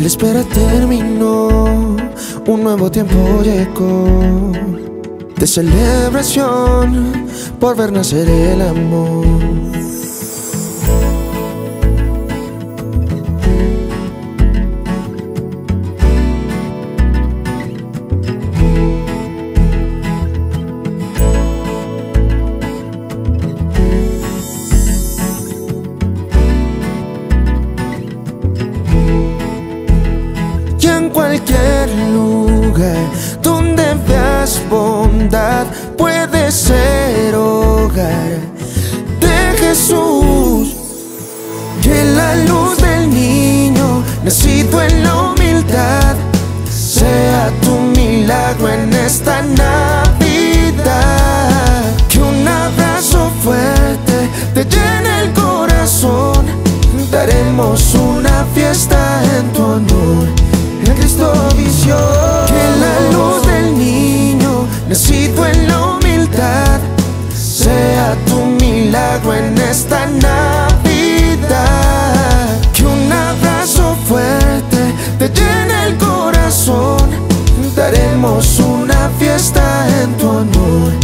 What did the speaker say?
espera terminó, un nuevo tiempo llegó de celebración por ver nacer el amor. cualquier lugar donde veas bondad puede ser hogar de Jesús. Que la luz del niño nacido en la humildad sea tu milagro en esta Navidad. Que un abrazo fuerte te llene el corazón. Daremos una fiesta te llena el corazón. Daremos una fiesta en tu honor.